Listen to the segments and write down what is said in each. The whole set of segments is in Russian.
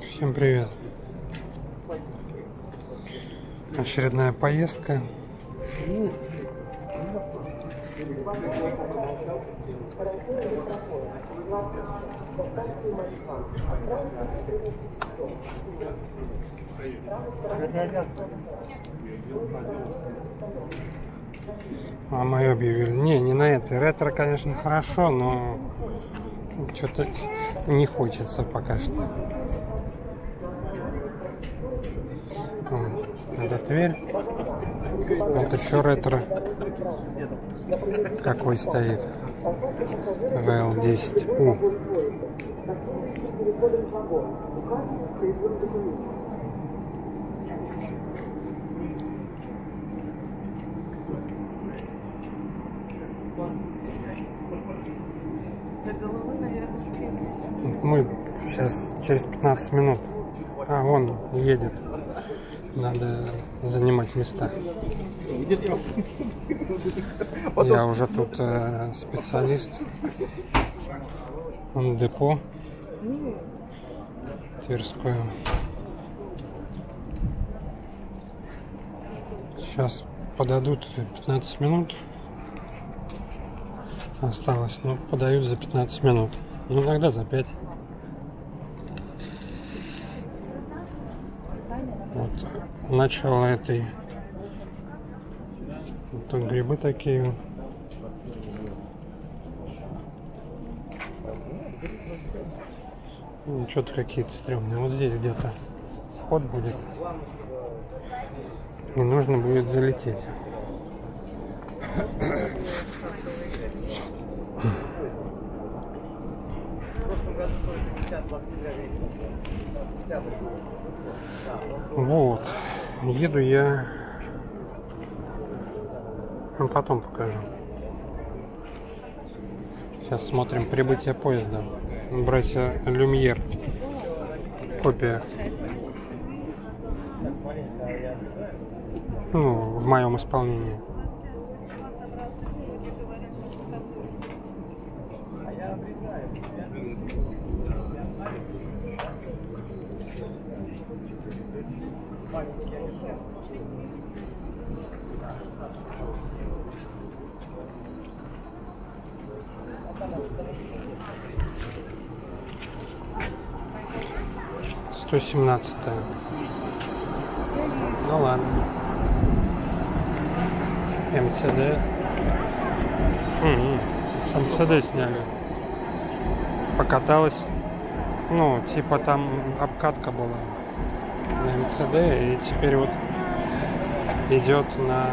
Всем привет. Очередная поездка. А мы объявили. Не, не на этой. Ретро, конечно, хорошо, но что-то не хочется пока что. Вот, это Тверь. Вот еще ретро. Какой стоит? ВЛ-10У. Мы сейчас через 15 минут. А, он едет. Надо занимать места. Я уже тут э, специалист. Он депо. Тверское. Сейчас подадут 15 минут. Осталось, ну, подают за 15 минут. Ну, иногда за 5. Вот. Начало этой. Тут грибы такие. Ну, что-то какие-то стрёмные. Вот здесь где-то вход будет. И нужно будет залететь. Вот. Еду я... Ну, потом покажу. Сейчас смотрим прибытие поезда. Братья Люмьер. Копия. Ну, в моем исполнении. Сто семнадцатая. Ну ладно. МЦД. М, С МЦД сняли. Покаталась. Ну, типа там обкатка была на МЦД, и теперь вот идет на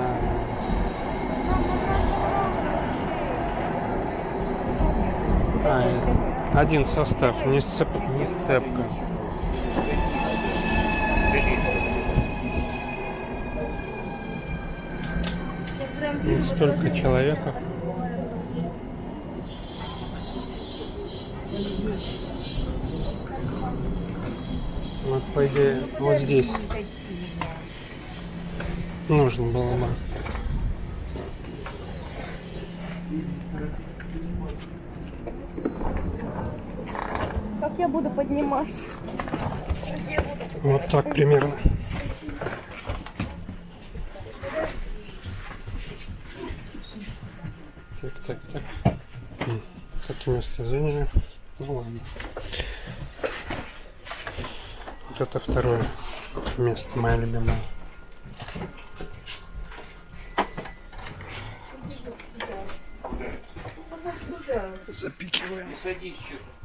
А, один состав, не, сцеп... не сцепка. Столько человеков. По идее, вот здесь нужно было бы. Как я буду подниматься? Вот так примерно. Так, так, так. Места заняли. Ну ладно. Вот это второе место, мое любимое. Запикиваем. О,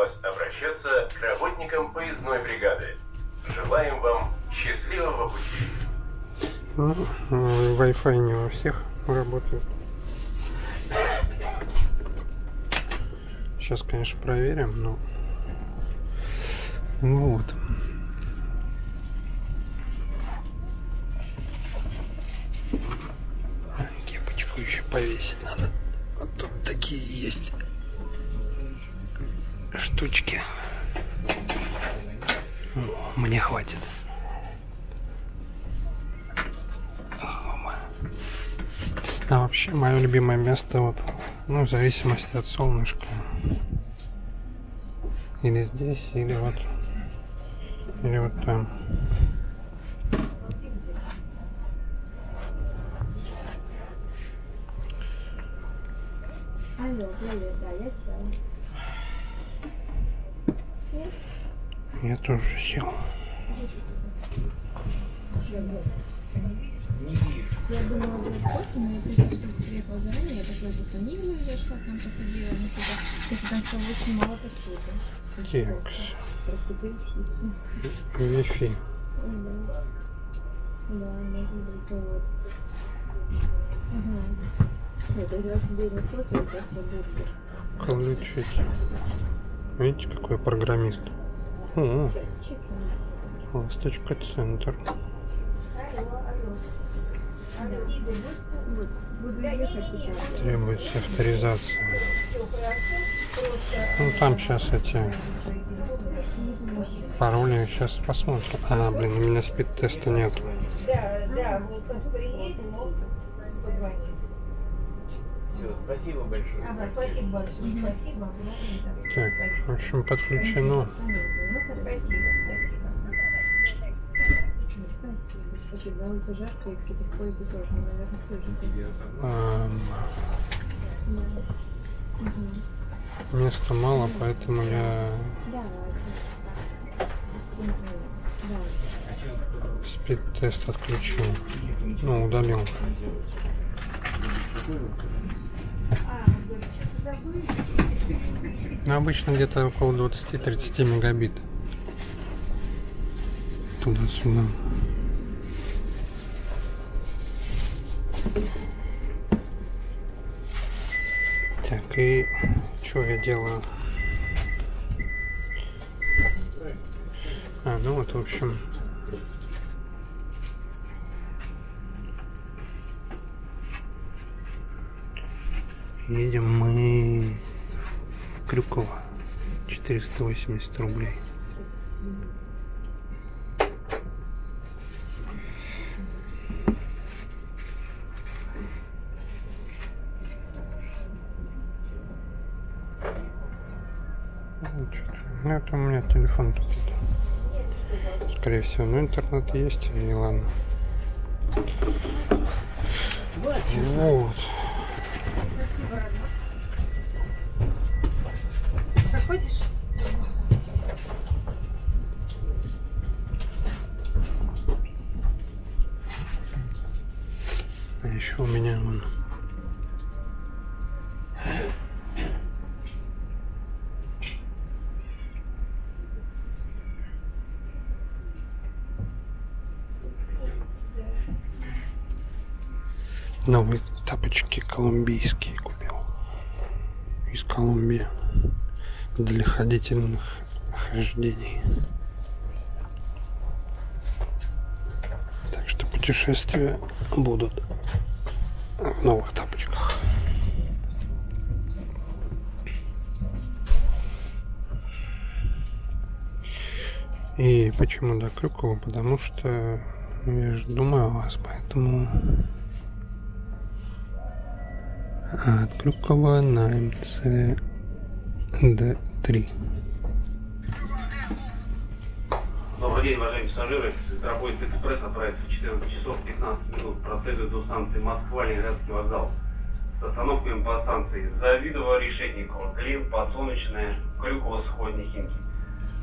вас обращаться к работникам поездной бригады. Желаем вам счастливого пути. Ну, Wi-Fi не у всех работает. Сейчас, конечно, проверим, но... Ну вот. Кепочку еще повесить надо. Вот тут такие есть штучки. О, мне хватит. А вообще, мое любимое место, вот, ну, в зависимости от солнышка. Или здесь, или вот, или вот там. Алло, привет, да, я села. Я тоже сел. Текс. Просто бургер. Включить. Видите, какой программист? О, Чикен. ласточка центр. Требуется авторизация. Ну там сейчас эти пароли сейчас посмотрим. А, блин, у меня спид-теста нет. Да, да, вот он приедет, мог позвонить. Все, спасибо большое. Ага, спасибо большое, спасибо. всё. Так, в Спасибо. общем, подключено. Спасибо, спасибо. Спасибо, на улице жарко, и, кстати, в поезде тоже, ну, наверное, тоже. Ам, Да. Места мало, поэтому я спид-тест отключил. Ну, удалил. Ну, обычно где-то около 20-30 мегабит. Туда-сюда. Так, и что я делаю? А, ну вот, в общем, едем мы в Крюково. 480 рублей. Ну, Ну, это у меня телефон тут. Скорее всего, ну интернет есть, и ладно. Вот. Проходишь? А еще у меня вон. Новые тапочки колумбийские купил. Из Колумбии. Для длительных хождений. Так что путешествия будут в новых тапочках. И почему до Крюкова? Потому что я же думаю о вас, поэтому от Крюкова на МЦ Д3. Добрый день, уважаемые пассажиры. Метропоезд Экспресс отправится в 14 часов 15 минут. Проследует до станции Москва, Ленинградский вокзал. С остановками по станции Завидово, Решетникова, Клин, Подсолнечная, Крюково, Сходни, Химки.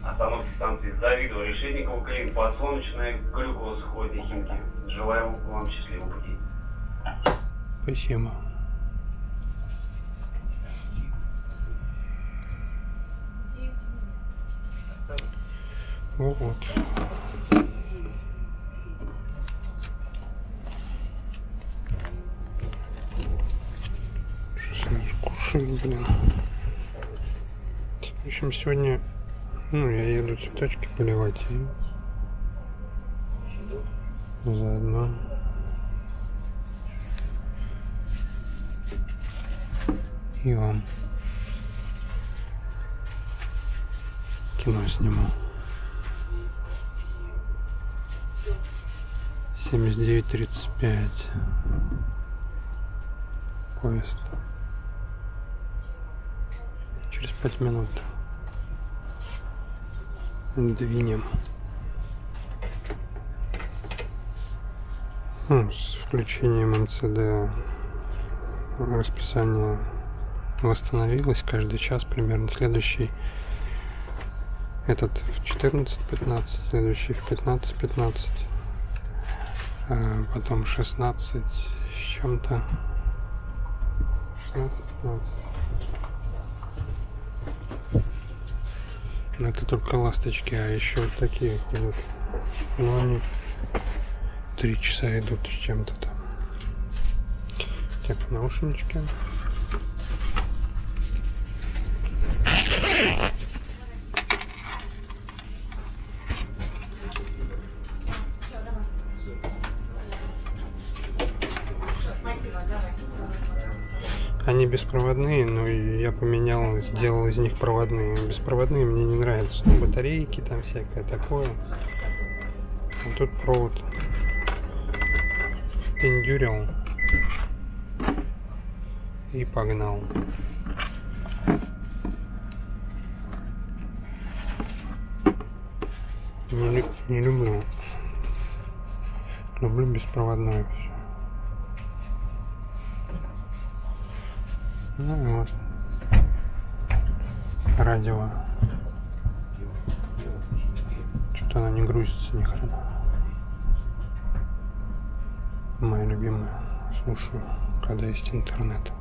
Остановки станции Завидово, Решетникова, Клин, Подсолнечная, Крюково, Сходни, Химки. Желаю вам счастливого пути. Спасибо. Вот. Сейчас скушаю, блин. В общем, сегодня, ну, я еду цветочки поливать и заодно и вам кино сниму. 79.35 поезд. Через пять минут. Двинем. Ну, с включением МЦД расписание восстановилось каждый час примерно. Следующий этот в 14.15 следующий в 15.15 а потом 16 с чем-то. 16-15 это только ласточки а еще вот такие ходят но они три часа идут с чем-то там. Так наушнички Беспроводные, но я поменял, сделал из них проводные. Беспроводные мне не нравятся. Батарейки там всякое такое. А тут провод пиндюрил и погнал. Не, не люблю. Люблю беспроводное все. Ну и вот. Радио. Что-то она не грузится ни хрена. Моя любимая. Слушаю, когда есть интернет.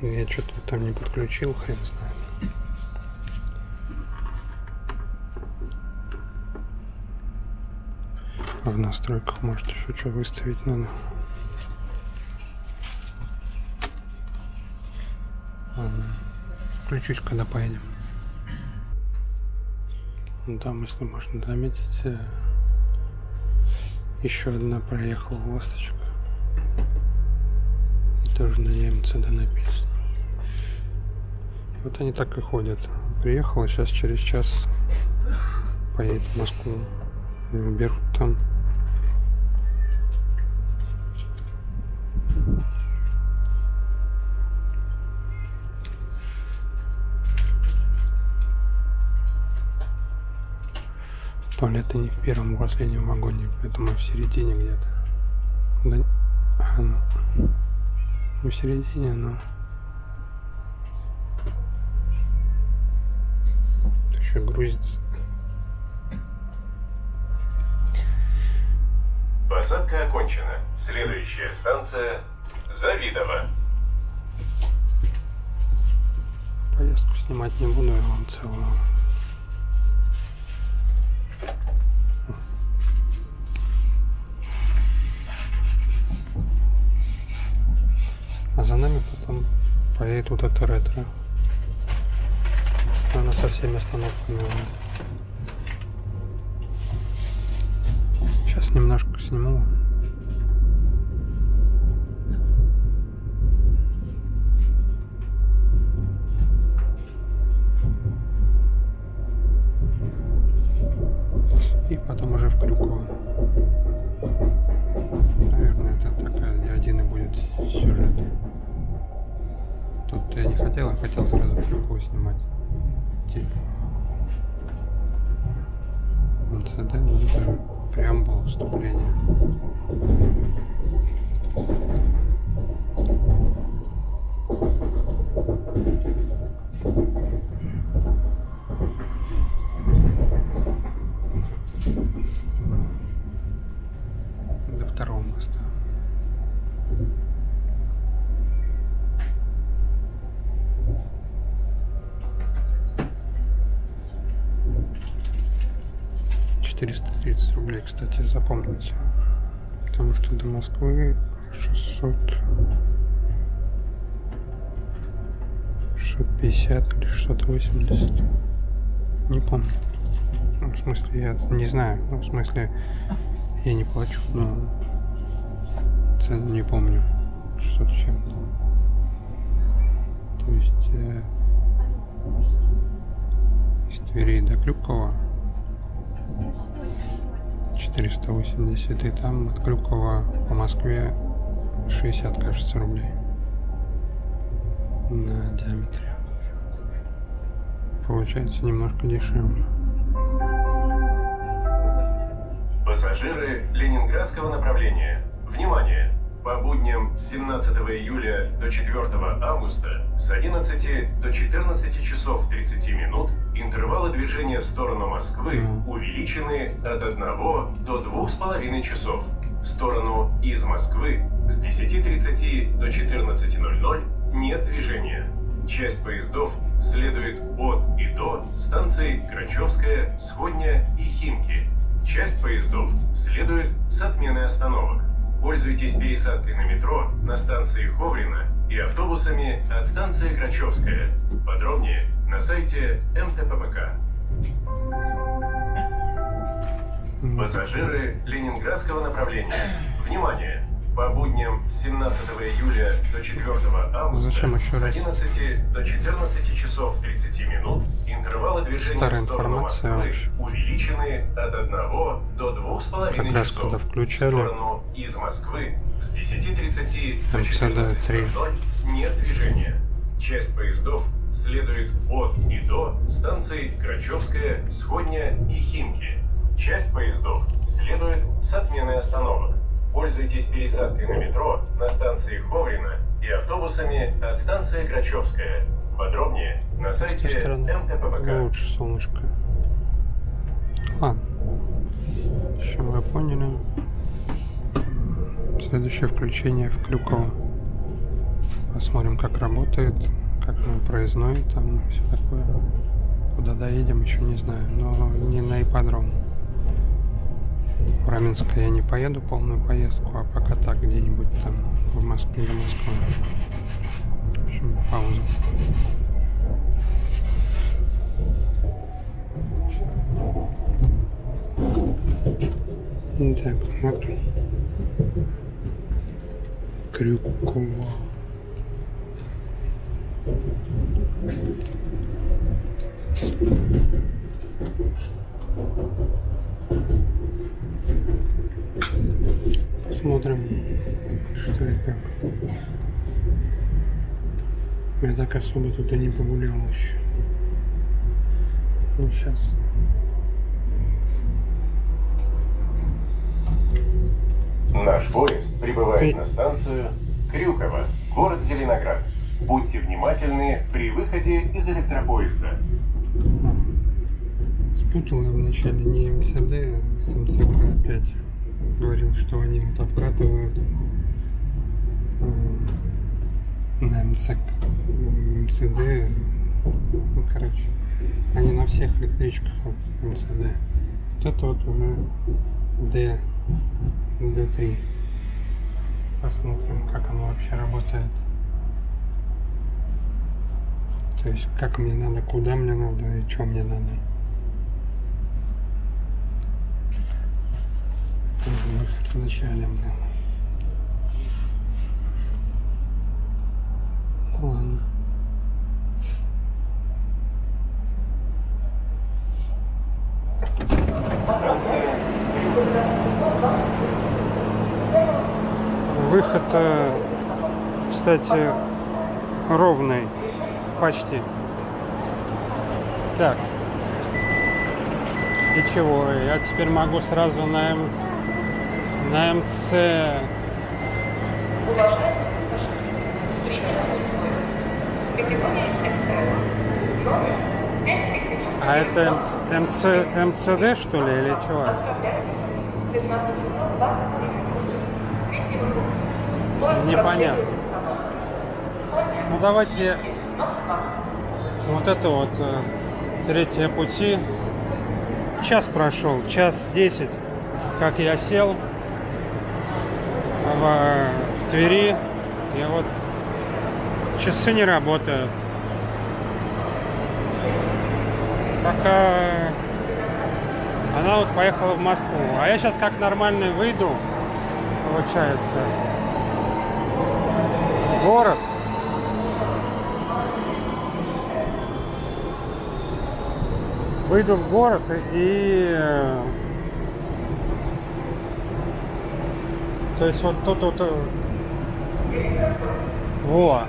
Я что-то там не подключил, хрен знает. А в настройках может еще что выставить надо. Ладно. Включусь, когда поедем. Ну, Там, если можно заметить, э, еще одна проехала ласточка. Тоже на ней МЦД написано. Вот они так и ходят. Приехала, сейчас через час поедет в Москву. Берут там. Туалеты не в первом, а последнем вагоне, поэтому в середине где-то. Да, а, ну, не в середине, но еще грузится. Посадка окончена. Следующая станция Завидово. Поездку снимать не буду, я вам целую. А за нами потом поедет вот это ретро. Она со всеми остановками. Сейчас немножко сниму. И потом уже в Крюково. Хотел, я хотел сразу Крюково снимать. Типа МЦД, ну это преамбула вступления. 430 рублей, кстати, запомните. Потому что до Москвы 600... 650 или 680. Не помню. Ну, в смысле, я не знаю. Ну, в смысле, я не плачу, но цену не помню. 600 с чем-то. То есть э, из Твери до Крюкова 480 и там от Крюкова по Москве 60, кажется, рублей на диаметре. Получается немножко дешевле. Пассажиры Ленинградского направления. Внимание! По будням с 17 июля до 4 августа с 11 до 14 часов 30 минут интервалы движения в сторону Москвы увеличены от 1 до 2,5 часов. В сторону из Москвы с 10.30 до 14.00 нет движения. Часть поездов следует от и до станций Грачевская, Сходня и Химки. Часть поездов следует с отменой остановок. Пользуйтесь пересадкой на метро на станции Ховрина и автобусами от станции Грачевская. Подробнее на сайте МТППК. Пассажиры Ленинградского направления. Внимание! По будням с 17 июля до 4 августа Зачем еще с раз? 11 до 14 часов 30 минут интервалы движения Старая в сторону информация Москвы вообще. увеличены от 1 до 2,5 Как раз часов. когда включали. В сторону из Москвы с 10.30 до МЦД 3. 14.00 нет движения. Часть поездов следует от и до станций Грачевская, Сходня и Химки. Часть поездов следует с отменой остановок. Пользуйтесь пересадкой на метро на станции Ховрина и автобусами от станции Грачевская. Подробнее на сайте МТППК. лучше солнышко. В общем, вы поняли. Следующее включение в Крюково. Посмотрим, как работает, как на проездной там все такое. Куда доедем, еще не знаю, но не на ипподром. В Раменск я не поеду полную поездку, а пока так где-нибудь там в Москве до Москвы. В общем, пауза. Так, вот. Крюкова. Посмотрим, что и как. Я так особо тут и не погулял еще. Ну, сейчас Наш поезд прибывает на станцию Крюково, город Зеленоград. Будьте внимательны при выходе из электропоезда. Спутал я вначале не МСД, а с МЦК опять. Говорил, что они вот обкатывают э, на МЦК, МЦД. Ну, короче, они на всех электричках вот, МЦД. Вот это вот уже Д, Д3. Посмотрим, как оно вообще работает. То есть, как мне надо, куда мне надо и что мне надо. Выход в начале, блин. Ладно. Выход, э, кстати, ровный. Почти. Так. И чего? Я теперь могу сразу на М... на МЦ... А это МЦ... МЦД, что ли, или чего? Непонятно. Ну давайте вот это вот э, третье пути час прошел, час десять, как я сел в, в Твери. И вот часы не работают. Пока она вот поехала в Москву. А я сейчас как нормальный выйду, получается, в город. Выйду в город и... э, То есть вот тут вот... э, Во.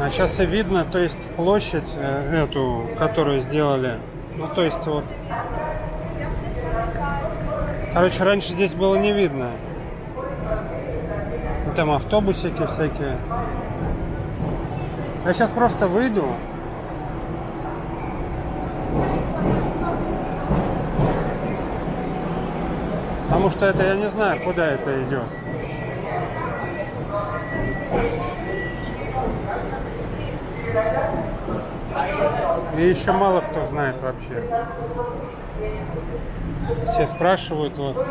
А сейчас и видно, то есть площадь э, эту, которую сделали. Ну, то есть вот... Короче, раньше здесь было не видно. Ну, Там автобусики всякие. Я сейчас просто выйду. Потому что это я не знаю, куда это идет. И еще мало кто знает вообще. Все спрашивают вот.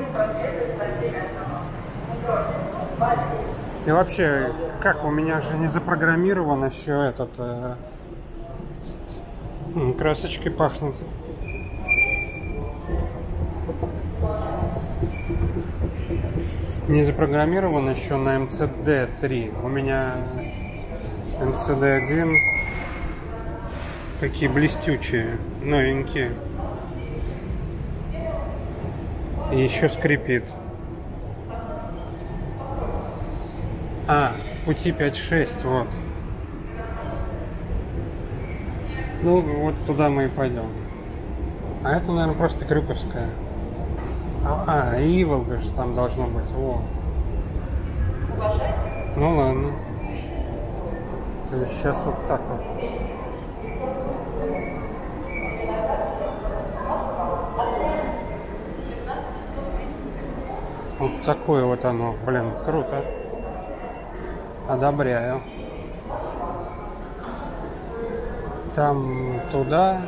И вообще, как у меня же не запрограммирован еще этот э, красочкой пахнет. Не запрограммирован еще на MCD 3. У меня MCD 1 какие блестючие, новенькие. И еще скрипит. А, пути 5-6, вот. Ну, вот туда мы и пойдем. А это, наверное, просто Крюковская. А, Иволга же там должно быть. Во. Ну ладно. То есть сейчас вот так вот. Вот такое вот оно, блин, круто. Одобряю. Там туда,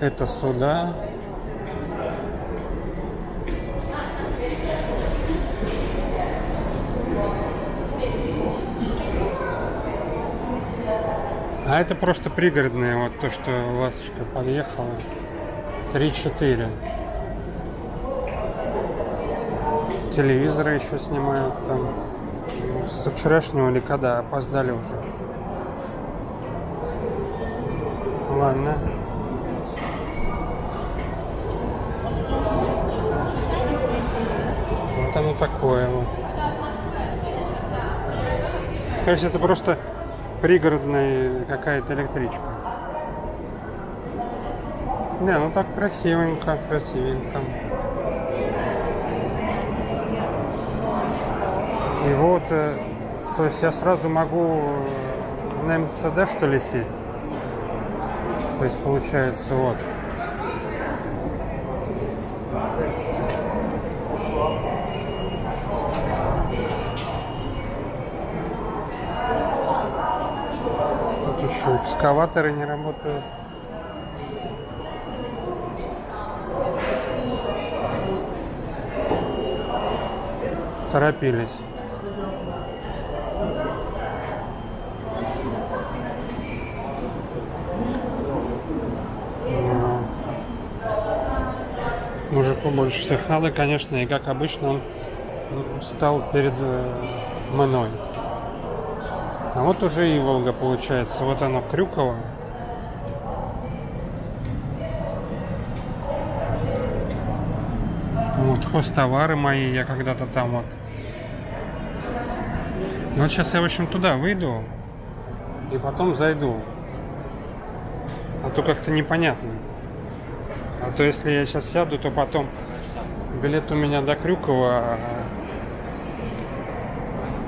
это сюда. А это просто пригородные, вот то, что ласточка подъехала. 3-4. Телевизоры еще снимают там. Со вчерашнего или когда опоздали уже. Ладно. Вот оно такое вот. То есть это просто пригородная какая-то электричка. Не, ну так красивенько, красивенько. И вот, э, то есть я сразу могу э, на МЦД что ли сесть? То есть получается вот. Тут еще экскаваторы не работают. Торопились. Ну, Мужику больше всех надо, конечно, и как обычно он встал перед э, мной. Вот уже и Волга получается. Вот оно Крюково. Вот хостовары мои, я когда-то там вот. Ну вот сейчас я, в общем, туда выйду и потом зайду. А то как-то непонятно. А то если я сейчас сяду, то потом билет у меня до Крюкова.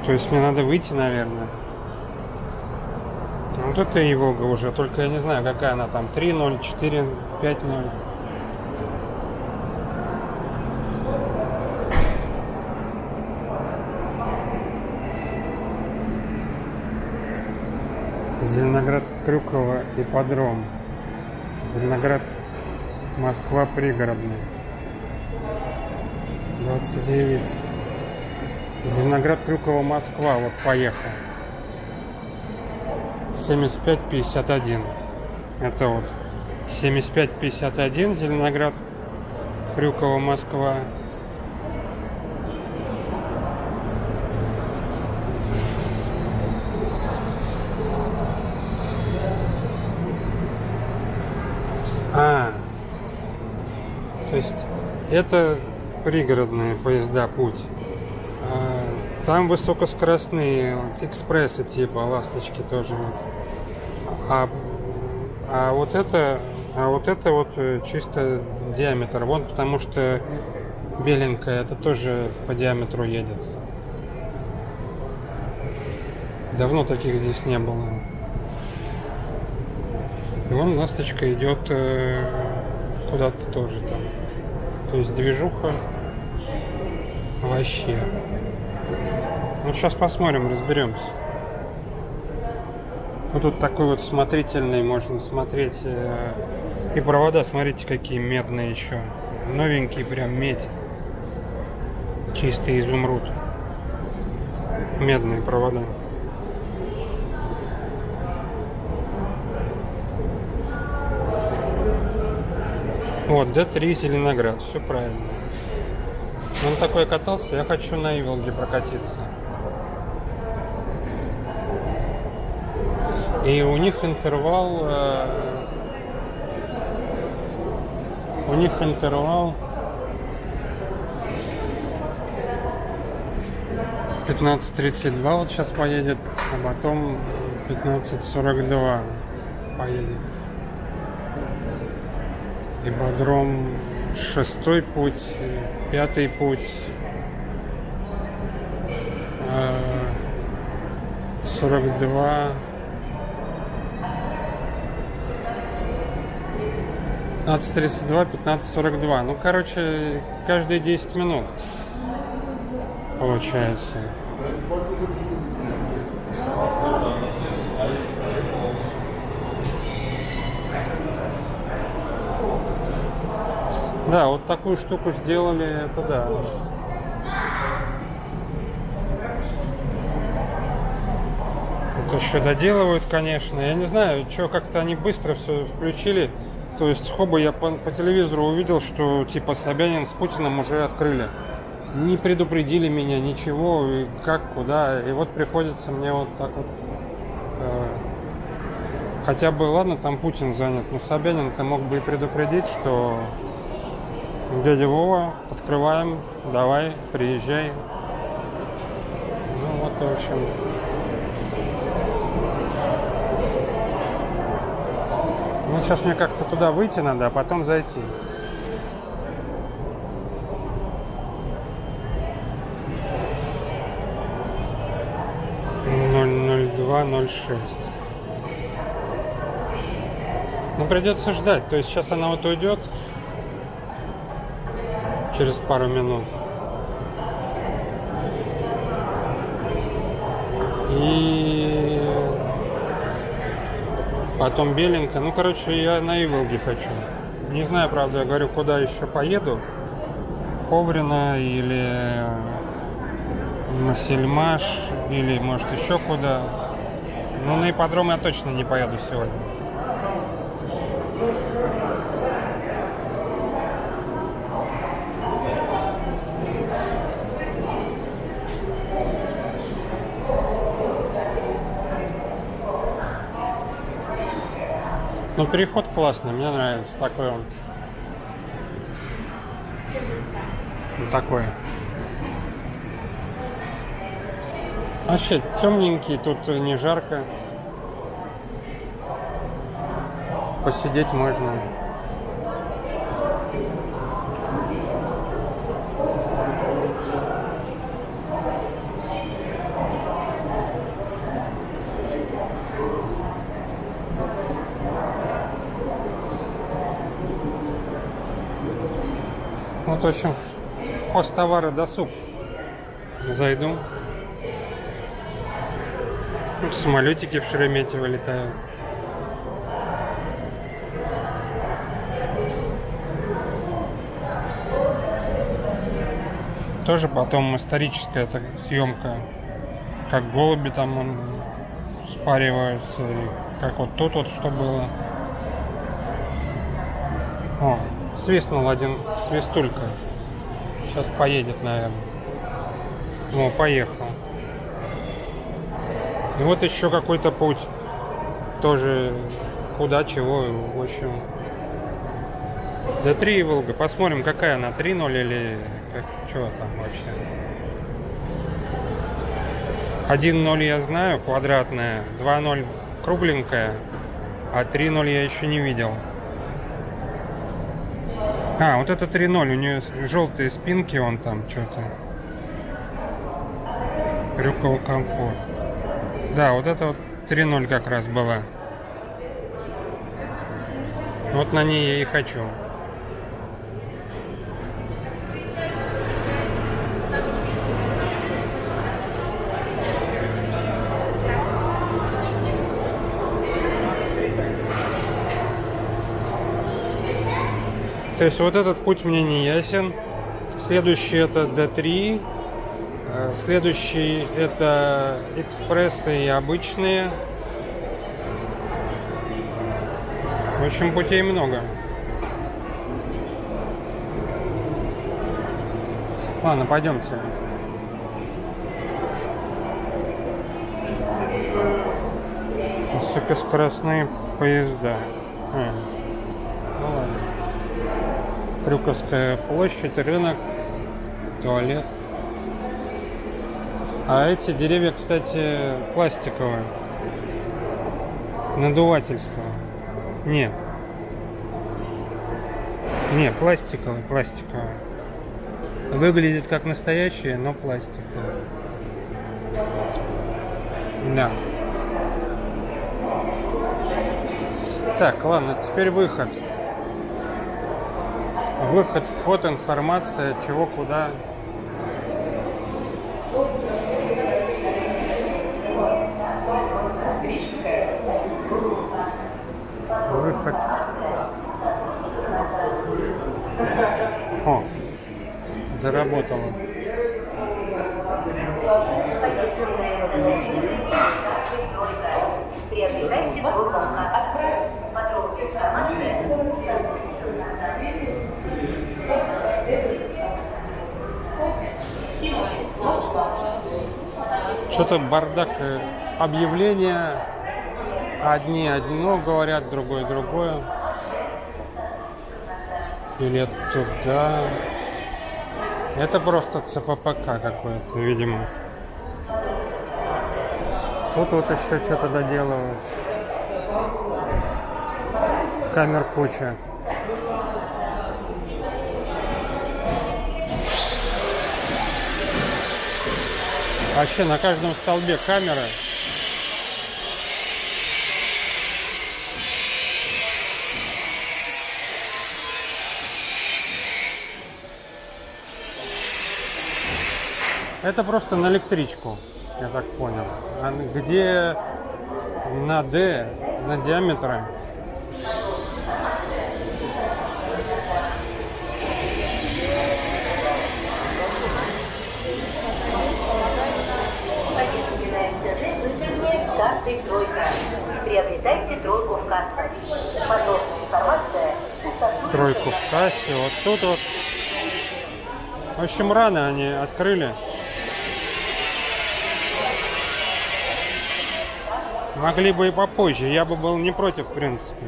То есть мне надо выйти, наверное. Вот это и Волга уже, только я не знаю, какая она там, 3-0, 4, 5-0. Зеленоград Крюково ипподром. Зеленоград, Москва, пригородный. 29. Зеленоград, Крюково, Москва. Вот поехал. 75-51. Это вот 75-51 Зеленоград, Крюково, Москва. А, то есть это пригородные поезда путь. А, там высокоскоростные вот, экспрессы типа ласточки тоже. Вот. А, а вот это, а вот это вот э, чисто диаметр. Вот потому что беленькая, это тоже по диаметру едет. Давно таких здесь не было. И вон ласточка идет э, куда-то тоже там. То есть движуха вообще. Ну, сейчас посмотрим, разберемся. Вот тут такой вот смотрительный, можно смотреть. э, И провода, смотрите, какие медные еще. Новенькие, прям медь. Чистый изумруд. Медные провода. Вот, Д3 Зеленоград, все правильно. Он такой катался, я хочу на Иволге прокатиться. И у них интервал... э, у них интервал 15.32 вот сейчас поедет, а потом 15.42 поедет. Ипподром шестой путь, пятый путь, э, 42, 15.32, 15.42. Ну, короче, каждые 10 минут получается. Да, вот такую штуку сделали, это да. Вот еще доделывают, конечно. Я не знаю, что как-то они быстро все включили. То есть хоба я по, по телевизору увидел, что типа Собянин с Путиным уже открыли. Не предупредили меня, ничего, и как, куда. И вот приходится мне вот так вот. э, хотя бы, ладно, там Путин занят, но Собянин-то мог бы и предупредить, что дядя Вова, открываем, давай, приезжай. Ну вот, в общем, Ну, сейчас мне как-то туда выйти надо, а потом зайти. Ноль ноль два ноль шесть. Ну, придется ждать. То есть сейчас она вот уйдет через пару минут. И Потом беленько. Ну, короче, я на Иволге хочу. Не знаю, правда, я говорю, куда еще поеду. Коврина или на Сельмаш, или, может, еще куда. Ну, на ипподром я точно не поеду сегодня. Ну, переход классный, мне нравится такой он. Вот такой. Вообще темненький, тут не жарко. Посидеть можно. Вот, в общем, в посттовары досуг зайду. Вот самолетики в Шереметьево летают. Тоже потом историческая эта съемка, как голуби там спариваются, как вот тут вот что было. Свистнул один свистулька. Сейчас поедет, наверное. Ну, поехал. И вот еще какой-то путь. Тоже куда, чего, в общем. Д3 Волга. Посмотрим, какая она, 3-0 или как, что там вообще. 1-0 я знаю, квадратная. 2-0 кругленькая. А 3-0 я еще не видел. А, вот это 3-0. У нее желтые спинки, он там что-то. Крюковый комфорт. Да, вот это вот 3-0 как раз была. Вот на ней я и хочу. То есть вот этот путь мне не ясен. Следующий это D3. Э, Следующий это экспрессы и обычные. В общем, путей много. Ладно, пойдемте. Высокоскоростные поезда. А. Крюковская площадь, рынок, туалет. А эти деревья, кстати, пластиковые. Надувательство. Нет. Не, пластиковые, пластиковые. Выглядит как настоящие, но пластиковые. Да. Так, ладно, теперь выход. Выход, вход, информация, чего, куда. Выход. О, заработало. Приобретайте Что-то бардак. э, Объявления. Одни одно говорят, другое другое. Или туда. Это просто ЦППК какой-то, видимо. Тут вот еще что-то доделывают. Камер куча. Вообще на каждом столбе камеры. Это просто на электричку, я так понял. А где на D, на диаметры. Приобретайте тройку в кассах. Подробная информация Тройку в кассе. Вот тут вот. В общем, рано они открыли. Могли бы и попозже. Я бы был не против, в принципе.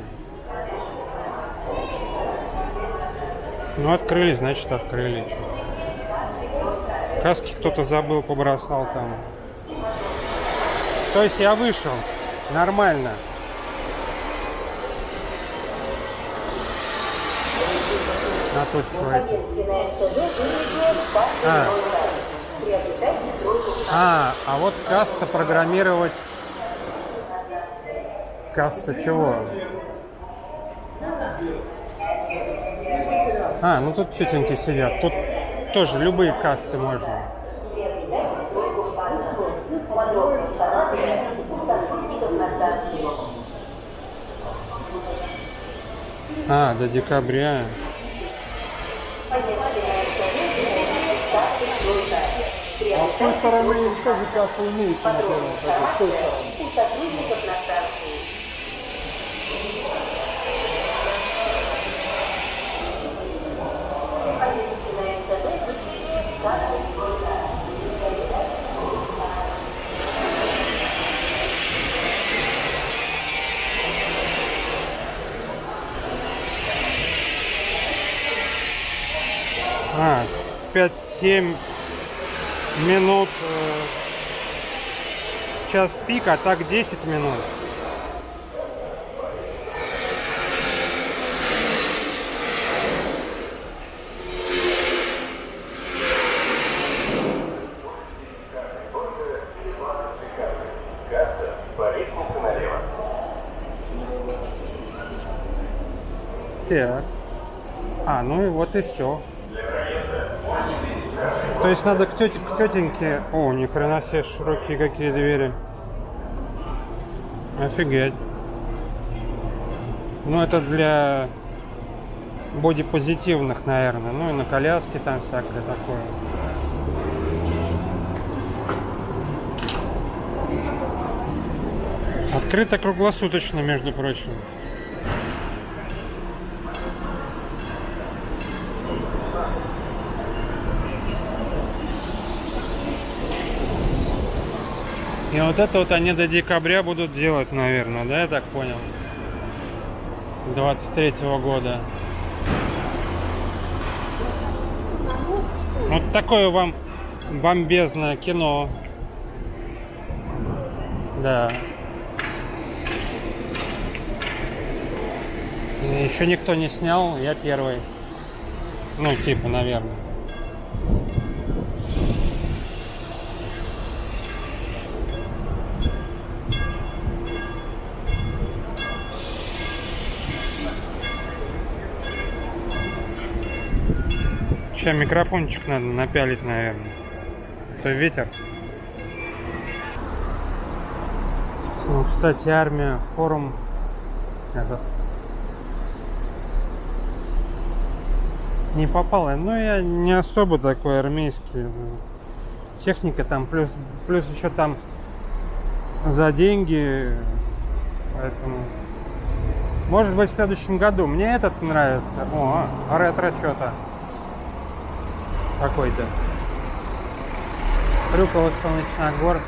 Ну, открыли, значит, открыли. Чё. Каски кто-то забыл, побросал там. То есть я вышел. Нормально. А внутренняя с картой А. А, а вот касса программировать. Касса чего? А, ну тут тетеньки сидят. Тут тоже любые кассы можно. А, до декабря. А с той стороны тоже кассу имеется, наверное, с той стороны. А, 5-7 минут э, час пик, а так 10 минут. Так. А, ну и вот и все. То есть надо к, тете, к тетеньке... О, ни хрена себе широкие какие двери. Офигеть. Ну это для бодипозитивных, наверное. Ну и на коляске там всякое такое. Открыто круглосуточно, между прочим. И вот это вот они до декабря будут делать, наверное, да, я так понял? 23 года. Вот такое вам бомбезное кино. Да. Еще никто не снял, я первый. Ну, типа, наверное. Сейчас микрофончик надо напялить, наверное. А То ветер. Ну, кстати, армия, форум этот не попала. Но я не особо такой армейский. Техника там плюс плюс еще там за деньги, поэтому может быть в следующем году. Мне этот нравится. О, а, ретро что-то какой-то. Крюково, Солнечногорск.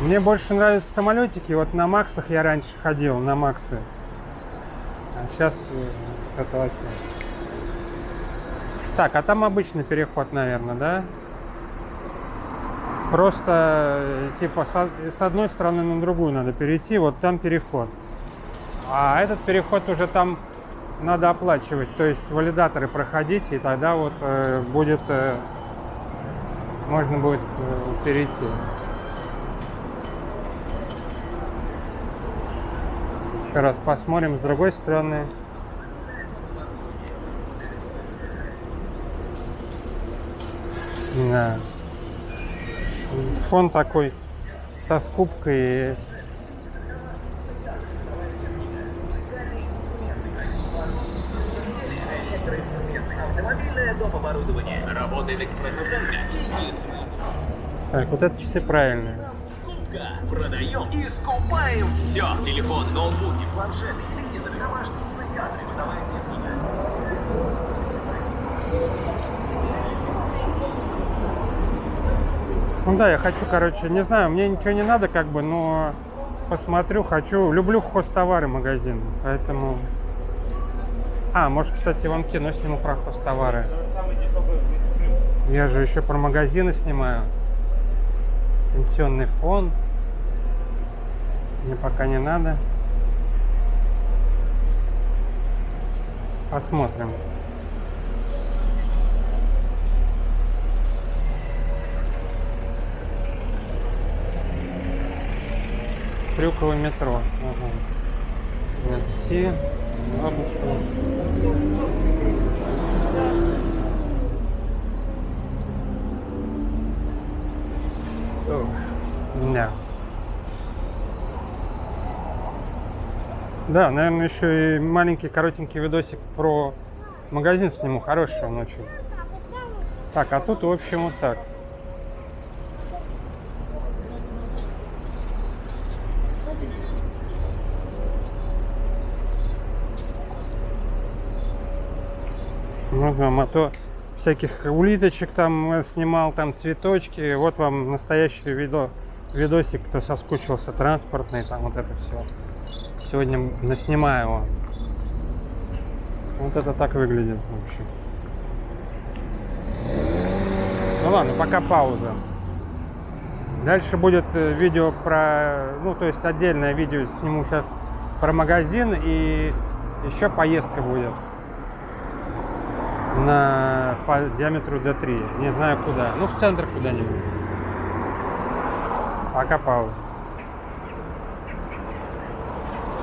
Мне больше нравятся самолетики. Вот на Максах я раньше ходил, на Максы. А сейчас э, это вообще. Так, а там обычный переход, наверное, да? Просто э, типа с с одной стороны на другую надо перейти, вот там переход. А этот переход уже там надо оплачивать, то есть валидаторы проходить, и тогда вот э, будет э, можно будет э, перейти. Еще раз посмотрим с другой стороны. Да. Фон такой со скупкой. Работает экспресс-оценка. Так, вот это часы правильные. Скупка. Продаем и скупаем все. Телефон, ноутбуки, планшеты, телевизоры, домашние кинотеатры, бытовая. Ну да, я хочу, короче, не знаю, мне ничего не надо, как бы, но посмотрю, хочу, люблю хостовары магазин, поэтому... А, может, кстати, вам кино сниму про хостовары. Я же еще про магазины снимаю. Пенсионный фонд. Мне пока не надо. Посмотрим. Крюково метро. Ага. Такси. Бабушка. Да. Да, наверное, еще и маленький коротенький видосик про магазин сниму. Хороший он очень. Так, а тут, в общем, вот так. Вам, а то всяких улиточек там э, снимал, там цветочки. Вот вам настоящий видо, видосик, кто соскучился, транспортный, там вот это все. Сегодня наснимаю его. Вот это так выглядит вообще. Ну ладно, пока пауза. Дальше будет э, видео про, ну то есть отдельное видео сниму сейчас про магазин и еще поездка будет на по диаметру D3. Не знаю куда. Ну в центр куда-нибудь. Пока пауза.